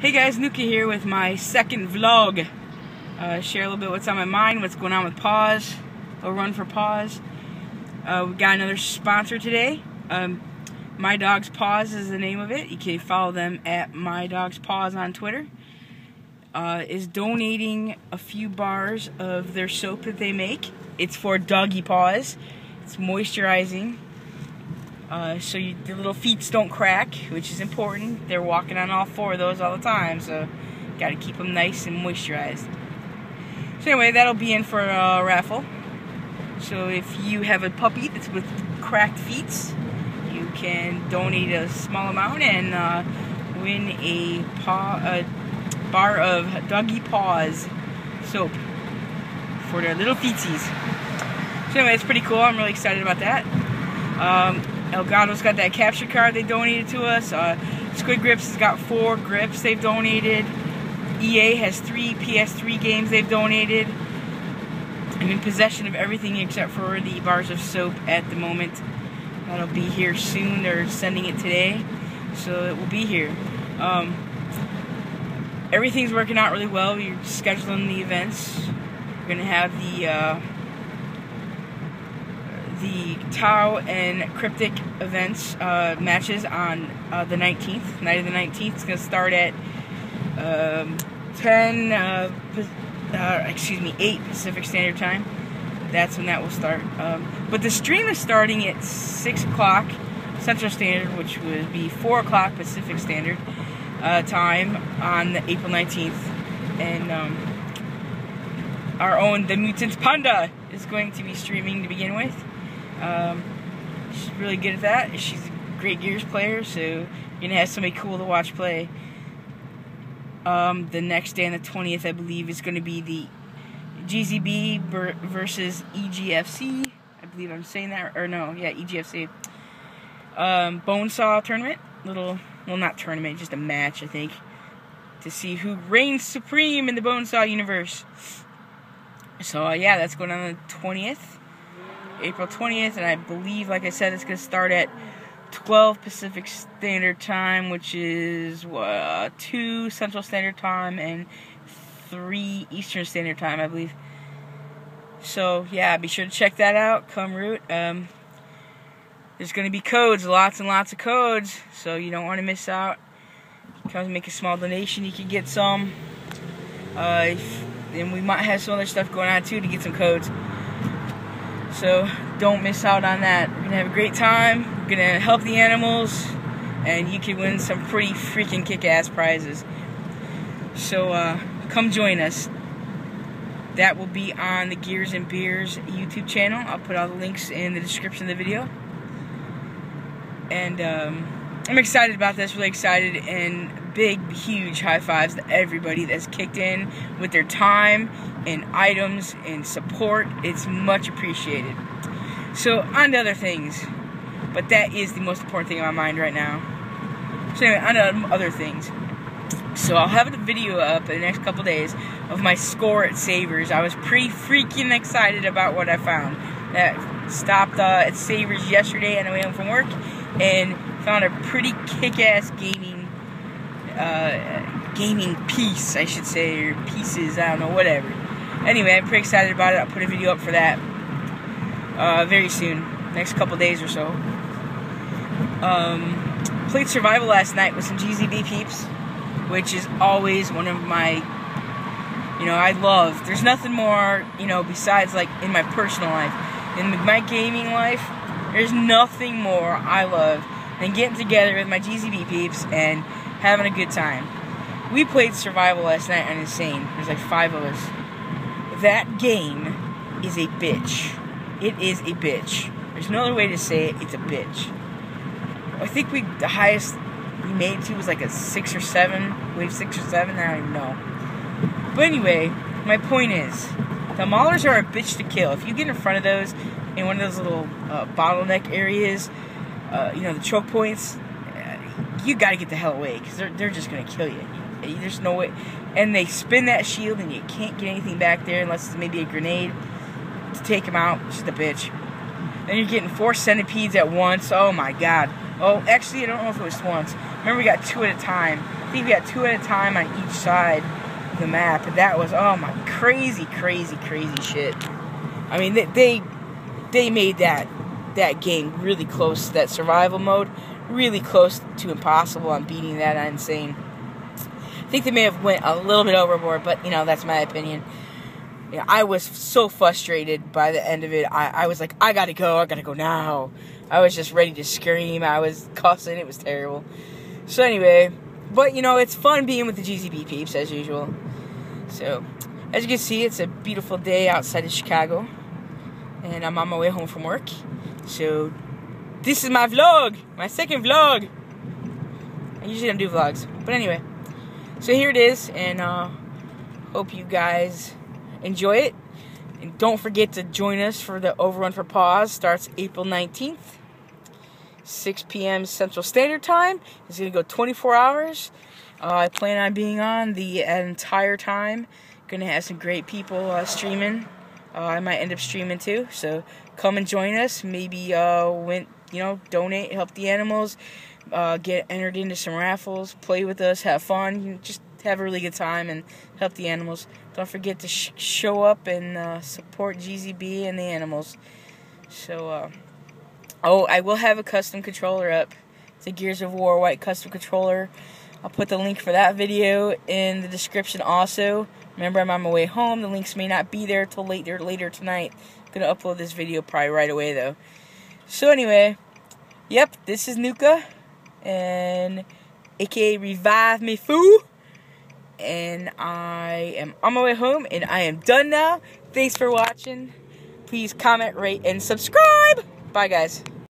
Hey guys, Nuka here with my second vlog. Uh, share a little bit what's on my mind, what's going on with Paws, Overrun for Paws. Uh, we got another sponsor today. Um, my Dog's Paws is the name of it. You can follow them at My Dog's Paws on Twitter. Uh, is donating a few bars of their soap that they make. It's for doggy paws. It's moisturizing uh, so you, the little feet don't crack, which is important. They're walking on all four of those all the time, so got to keep them nice and moisturized. So anyway, that'll be in for a raffle. So if you have a puppy that's with cracked feet, you can donate a small amount and uh, win a, paw, a bar of doggy paws soap for their little feetsies. So anyway, it's pretty cool. I'm really excited about that. Um, Elgato's got that capture card they donated to us. Uh, Squid Grips has got four grips they've donated. EA has three PS3 games they've donated. I'm in possession of everything except for the bars of soap at the moment. That'll be here soon. They're sending it today, so it will be here. Um, everything's working out really well. We're scheduling the events. We're gonna have the uh, the Tau and Cryptic events uh, matches on uh, the 19th, night of the 19th. It's going to start at um, 10, uh, uh, excuse me, 8 Pacific Standard Time. That's when that will start. Um, but the stream is starting at 6 o'clock Central Standard, which would be 4 o'clock Pacific Standard uh, Time on the April 19th. And um, our own The Mutant Panda is going to be streaming to begin with. Um, she's really good at that. She's a great Gears player, so you're gonna have somebody cool to watch play. Um, the next day on the 20th, I believe, is going to be the GZB versus EGFC. I believe I'm saying that, or no, yeah, EGFC. Um, Bonesaw tournament, little, well, not tournament, just a match, I think, to see who reigns supreme in the Bonesaw universe. So, uh, yeah, that's going on the 20th. April 20th, and I believe, like I said, it's going to start at 12 Pacific Standard Time, which is uh, 2 Central Standard Time and 3 Eastern Standard Time, I believe. So, yeah, be sure to check that out. Come root. Um, there's going to be codes, lots and lots of codes, so you don't want to miss out. Come make a small donation, you can get some. Uh, if, and we might have some other stuff going on too to get some codes. So don't miss out on that. We're gonna have a great time. We're gonna help the animals, and you can win some pretty freaking kick-ass prizes. So uh, come join us. That will be on the Gears and Beers YouTube channel. I'll put all the links in the description of the video. And um, I'm excited about this. Really excited and big, huge high fives to everybody that's kicked in with their time and items and support. It's much appreciated. So, on to other things. But that is the most important thing on my mind right now. So, anyway, on to other things. So, I'll have a video up in the next couple days of my score at Savers. I was pretty freaking excited about what I found. That stopped uh, at Savers yesterday on the way home from work and found a pretty kick ass gaming uh, gaming piece, I should say, or pieces, I don't know, whatever. Anyway, I'm pretty excited about it. I'll put a video up for that uh, very soon, next couple days or so. Um, played Survival last night with some GZB peeps, which is always one of my, you know, I love. There's nothing more, you know, besides like in my personal life. In my gaming life, there's nothing more I love than getting together with my GZB peeps and having a good time. We played Survival last night on Insane. There's like five of us. That game is a bitch. It is a bitch. There's no other way to say it. It's a bitch. I think we the highest we made to was like a six or seven, wave six or seven. I don't even know. But anyway, my point is, the maulers are a bitch to kill. If you get in front of those in one of those little uh, bottleneck areas, uh, you know the choke points, you got to get the hell away because they're, they're just going to kill you. There's no way. And they spin that shield and you can't get anything back there unless it's maybe a grenade to take them out. Just a bitch. Then you're getting four centipedes at once. Oh my god. Oh, actually, I don't know if it was once. Remember, we got two at a time. I think we got two at a time on each side of the map. And that was, oh my, crazy, crazy, crazy shit. I mean, they, they, they made that that game really close that survival mode, really close to impossible. I'm beating that. Insane. I think they may have went a little bit overboard, but you know that's my opinion. Yeah, I was so frustrated by the end of it. I, I was like, I gotta go, I gotta go now. I was just ready to scream. I was cussing. It was terrible. So anyway, but you know it's fun being with the GZB peeps as usual. So as you can see, it's a beautiful day outside of Chicago, and I'm on my way home from work. So this is my vlog, my second vlog. I usually don't do vlogs, but anyway. So here it is, and uh, hope you guys enjoy it. And don't forget to join us for the Overrun for Paws. Starts April 19th, 6 p.m. Central Standard Time. It's going to go 24 hours. Uh, I plan on being on the entire time. Going to have some great people uh, streaming. Uh, I might end up streaming too. So come and join us. Maybe uh, when you know, donate, help the animals uh, get entered into some raffles, play with us, have fun, just have a really good time and help the animals. Don't forget to sh show up and uh, support GZB and the animals. So, uh, oh, I will have a custom controller up. It's a Gears of War white custom controller. I'll put the link for that video in the description also. Remember, I'm on my way home. The links may not be there till later later tonight. I'm gonna upload this video probably right away though. So anyway, yep, this is Nuka and aka Revive Me Fool. And I am on my way home and I am done now. Thanks for watching. Please comment, rate, and subscribe. Bye, guys.